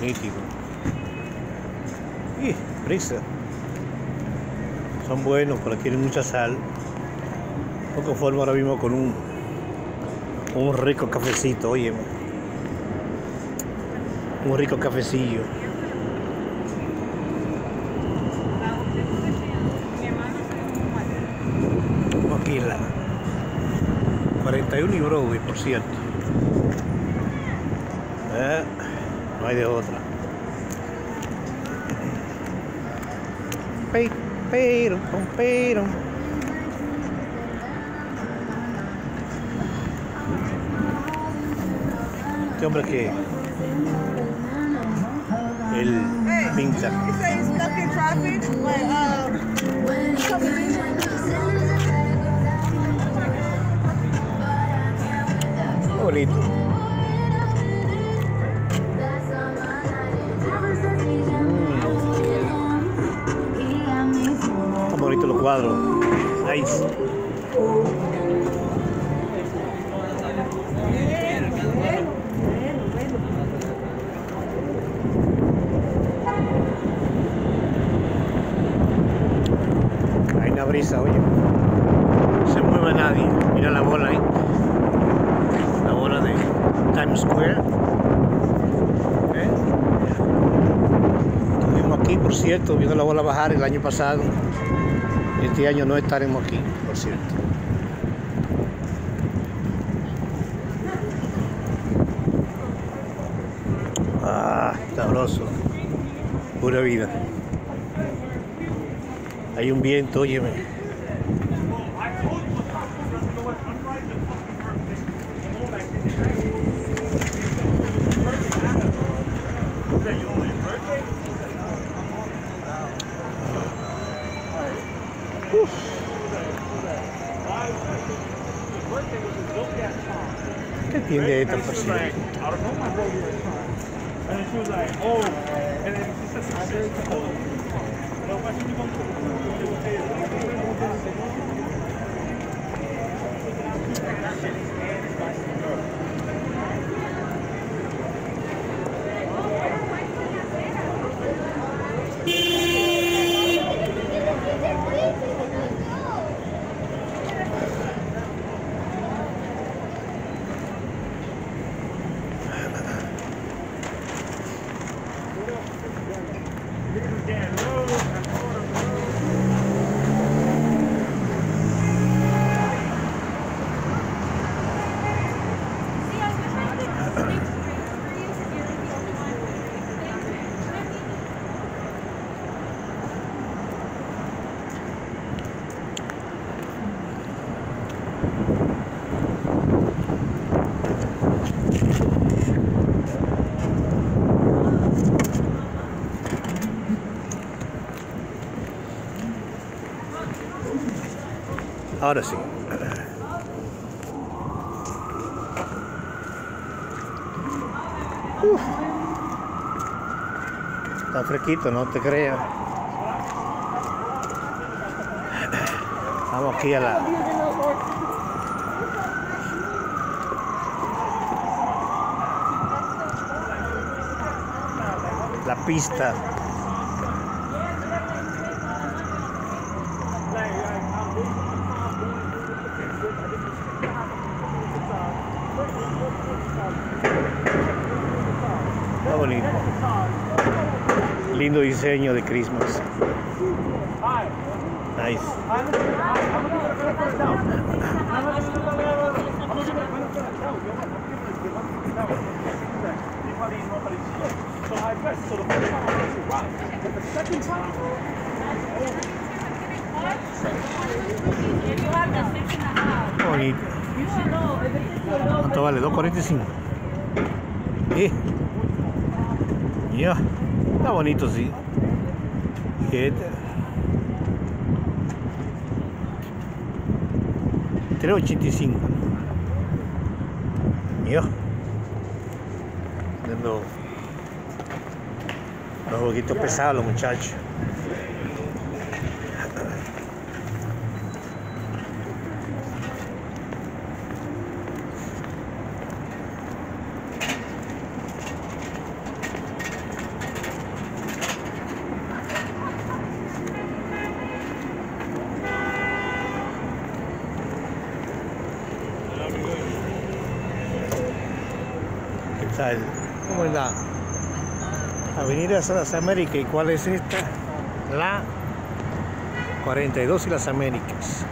Nítido. Y brisa. Son buenos, pero tienen mucha sal. No conformo ahora mismo con un, un rico cafecito, oye. Un rico cafecillo. Aquí la 41 y Broadway, por cierto. Eh, no hay de otra. Pe- Pero, pero. Este hombre que el pinta. You Bonito. Los cuadros. Nice. Hay una brisa, oye. No se mueve nadie. Mira la bola ahí. La bola de Times Square. Estuvimos aquí, por cierto, viendo la bola bajar el año pasado. Este año no estaremos aquí, por cierto. Ah, sabroso. Pura vida. Hay un viento, óyeme. ¿Qué tiene esta persona? And she was like, oh, and then she said some shit. Oh, Ahora sí. Uf. Está fresquito, no te creas. Vamos aquí a la... La pista. Está bonito. Lindo diseño de Christmas. Nice. I so the first time I the second time, Bonito. ¿Cuánto vale? 2.45. Ya. Está bonito, sí. Este. 3.85. Ya. Dando los juguitos pesados, los muchachos. ¿Qué tal? ¿Cómo andás? Avenida de las Américas? ¿Y cuál es esta? La 42 y las Américas.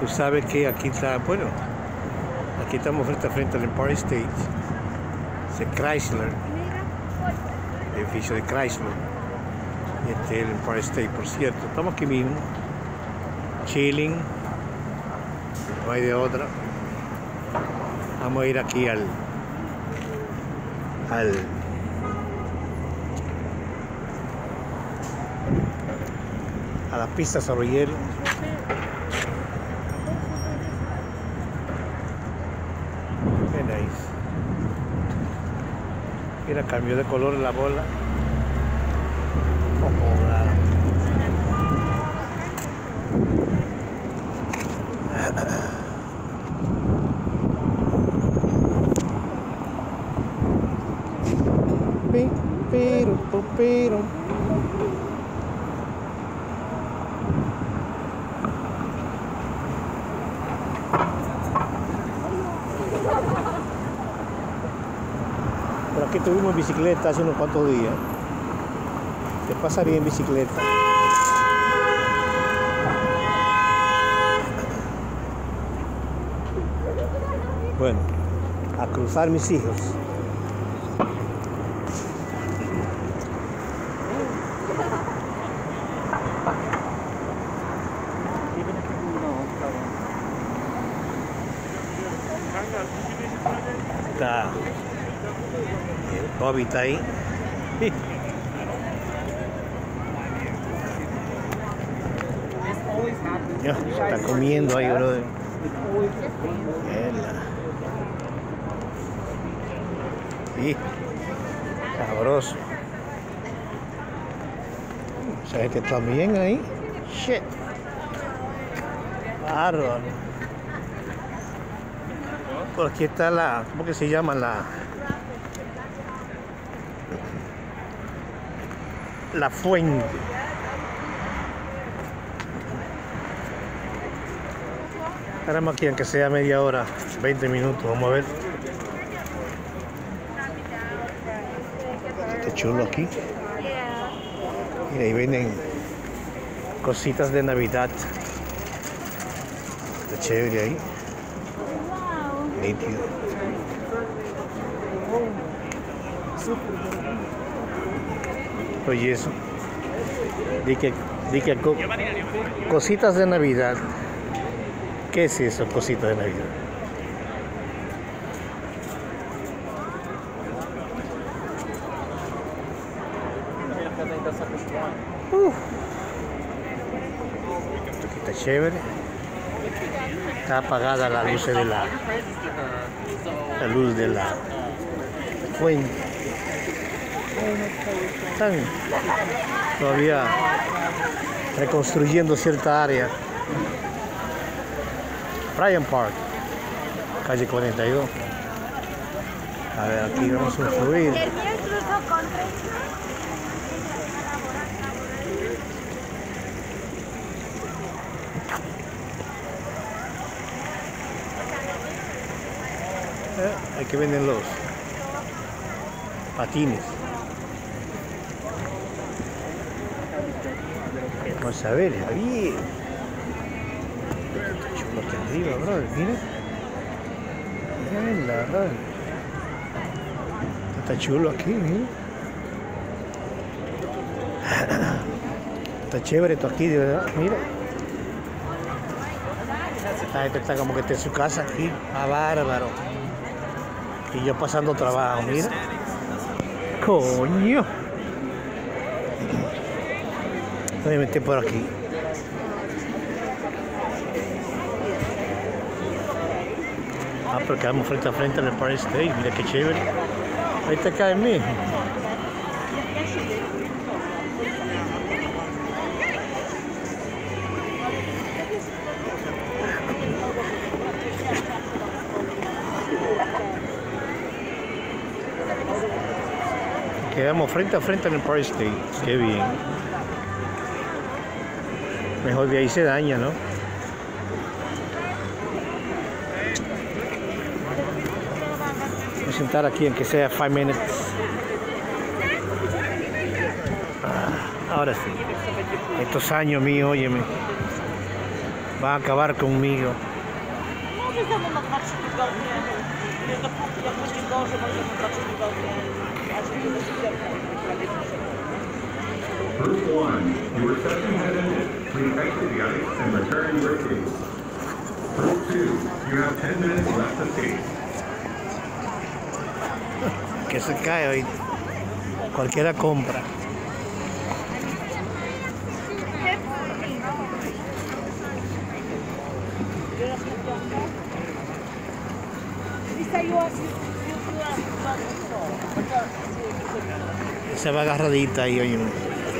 Tú sabes que aquí está, bueno, aquí estamos frente a frente al Empire State. Es Chrysler, el edificio de Chrysler. Este es el Empire State, por cierto. Estamos aquí mismo, chilling, no hay de otra. Vamos a ir aquí al, al a la pista sobre hielo. Qué. Mira, cambió de color la bola. Oh, joder. Pi, piru, pu, piru. Por aquí tuvimos bicicleta hace unos cuantos días. ¿Qué pasaría en bicicleta? Bueno, a cruzar mis hijos. Está está ahí. Está comiendo ahí. Sí, sabroso. ¿Sabes que está bien ahí? Shit. Bárbaro. Por aquí está la, ¿cómo que se llama? La, la fuente. Estaremos aquí aunque sea media hora, 20 minutos, vamos a ver. Qué chulo aquí. Mira, ahí venden cositas de Navidad. Está chévere ahí. Nítido. Oye eso. Di que, di que co- cositas de Navidad. ¿Qué es eso, cositas de Navidad? Aquí está chévere. Está apagada la luz de la, la luz de la fuente. Están todavía reconstruyendo cierta área. Bryan Park, calle 42. A ver, aquí vamos a subir. Eh, Aquí venden los patines. Vamos a ver, Javier. Está chulo aquí arriba, brother, mira. Mira. Está chulo aquí, mira. Está chévere esto aquí, de verdad, mira. Esta gente está como que está en su casa aquí, a bárbaro. Y yo pasando trabajo, mira. Coño. A meter por aquí. Ah, pero quedamos frente a frente al Empire State. Mira qué chévere. Ahí te cae mismo. Quedamos frente a frente al Empire State. Qué bien. Mejor de ahí se daña, ¿no? sentar aquí, aunque sea 5 minutes. Ah, ahora sí. Estos años míos, óyeme, van a acabar conmigo. Group 1, your session has ended. The ice and return your seats. Group 2, you have 10 minutes left to. Que se cae hoy. Cualquiera compra. Se va agarradita ahí, óyeme.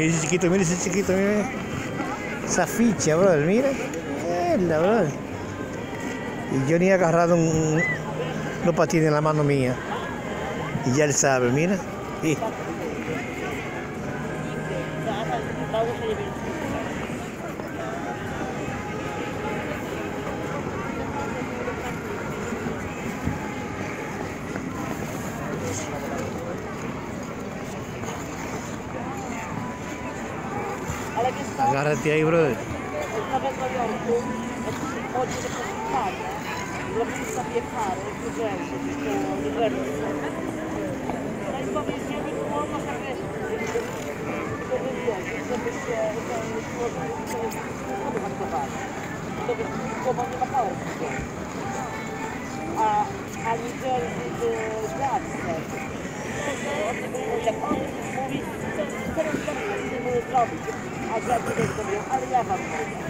Mira ese chiquito, mira ese chiquito, mira. Esa ficha, brother, mira. Mierda, brother. Y yo ni he agarrado un, un- patines en la mano mía. Y ya él sabe, mira. Y Agarra-te aí, brother. A, a nivel de gazy. Jak on mówi, co teraz zrobić? 阿拉这个什么，阿拉也好。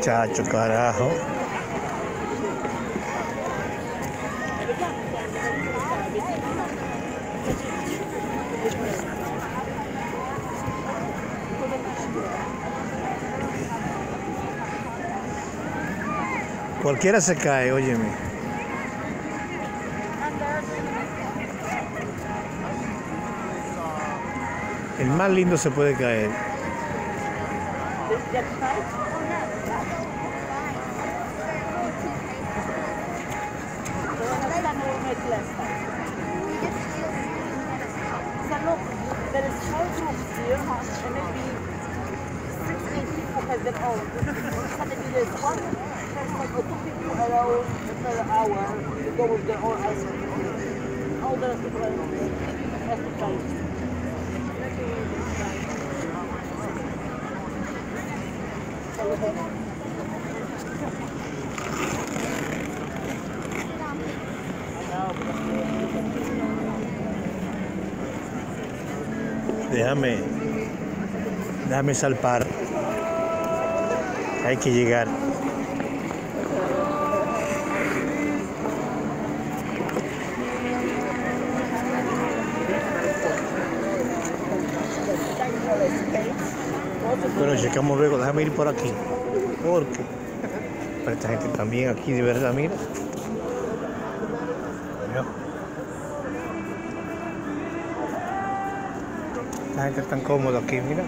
Chacho, carajo. Cualquiera se cae, óyeme. El más lindo se puede caer. Déjame, déjame salpar. Hay que llegar. Bueno, checamos luego. Déjame ir por aquí. Porque para esta gente también aquí de verdad, mira. La gente está tan cómoda aquí, mira.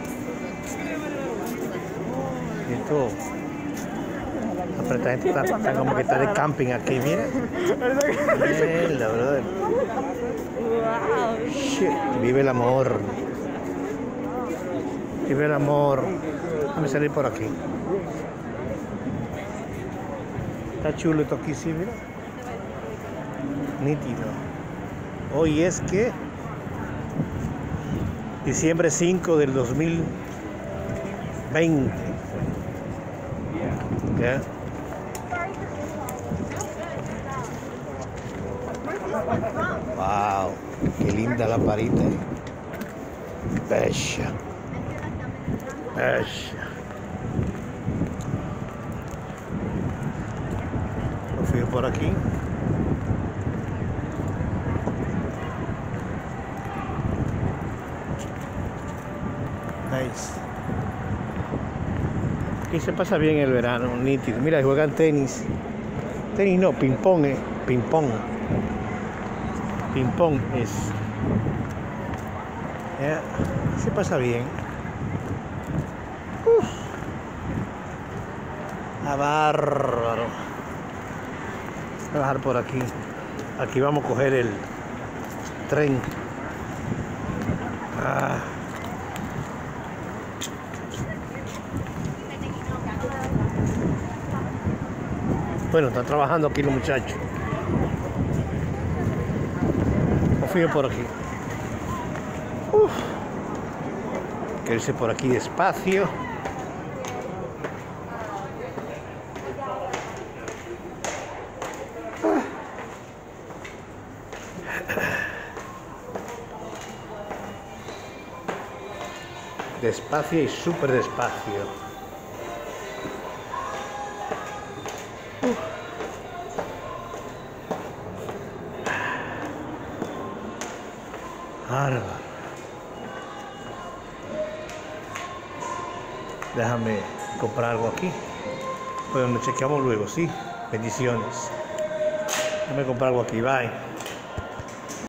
Esto. Pero esta gente está, está como que está de camping aquí, mira. Mierda, brother. Shit, vive el amor. Vive el amor. Déjame salir por aquí. Está chulo esto aquí, sí, mira. Nítido. Hoy es que diciembre 5 del 2020. ¿Ya? Wow, qué linda la parita. eh. Bella. Bella. Lo fui por aquí. Nice. Aquí se pasa bien el verano, nítido. Mira, juegan tenis. Tenis no, ping-pong, eh. Ping-pong. Ping-pong es. Se pasa bien. Uf. A bárbaro. Voy a bajar por aquí. Aquí vamos a coger el tren. Ah. Bueno, están trabajando aquí los muchachos. Confío por aquí. Uf. Que irse por aquí despacio. Despacio y súper despacio. Comprar algo aquí. Pues nos chequeamos luego, sí. Bendiciones. Déjame comprar algo aquí, bye.